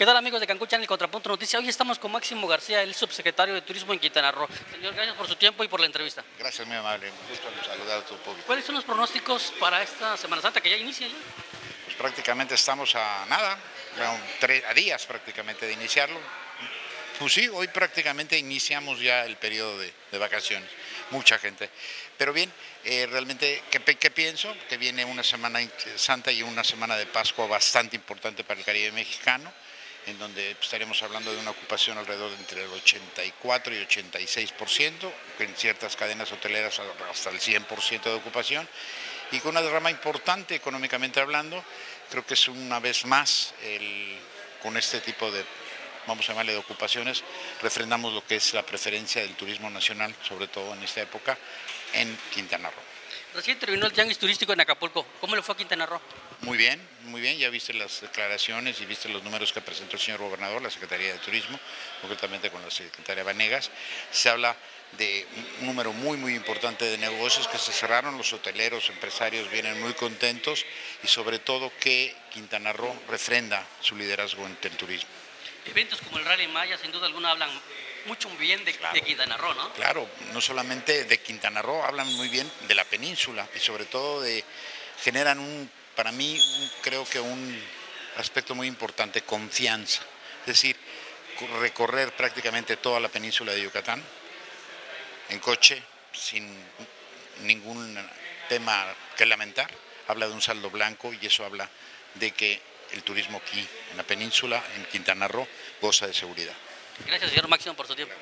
¿Qué tal amigos de Cancún Channel Contrapunto Noticia? Hoy estamos con Máximo García, el subsecretario de Turismo en Quintana Roo. Señor, gracias por su tiempo y por la entrevista. Gracias, muy amable. Un gusto saludar a tu público. ¿Cuáles son los pronósticos para esta Semana Santa que ya inicia ya? Pues prácticamente estamos a nada, a días prácticamente de iniciarlo. Pues sí, hoy prácticamente iniciamos ya el periodo de, vacaciones, mucha gente. Pero bien, eh, realmente, ¿qué, ¿qué, pienso? Que viene una Semana Santa y una Semana de Pascua bastante importante para el Caribe mexicano en donde estaremos hablando de una ocupación alrededor de entre el 84 y 86%, en ciertas cadenas hoteleras hasta el 100% de ocupación, y con una derrama importante económicamente hablando, creo que es una vez más con este tipo de, vamos a llamarle de ocupaciones, refrendamos lo que es la preferencia del turismo nacional, sobre todo en esta época, en Quintana Roo. Recién terminó el tianguis turístico en Acapulco. ¿Cómo le fue a Quintana Roo? Muy bien, muy bien. Ya viste las declaraciones y viste los números que presentó el señor gobernador, la Secretaría de Turismo, concretamente con la Secretaria Vanegas. Se habla de un número muy, muy importante de negocios que se cerraron. Los hoteleros, empresarios vienen muy contentos y sobre todo que Quintana Roo refrenda su liderazgo en el turismo. Eventos como el Rally Maya, sin duda alguna, hablan mucho bien de, Quintana Roo, ¿no? Claro, no solamente de Quintana Roo, hablan muy bien de la península y sobre todo de generan un, para mí, creo que un aspecto muy importante, confianza. Es decir, recorrer prácticamente toda la península de Yucatán en coche, sin ningún tema que lamentar, habla de un saldo blanco y eso habla de que el turismo aquí en la península, en Quintana Roo, goza de seguridad. Gracias, señor Máximo, por su tiempo.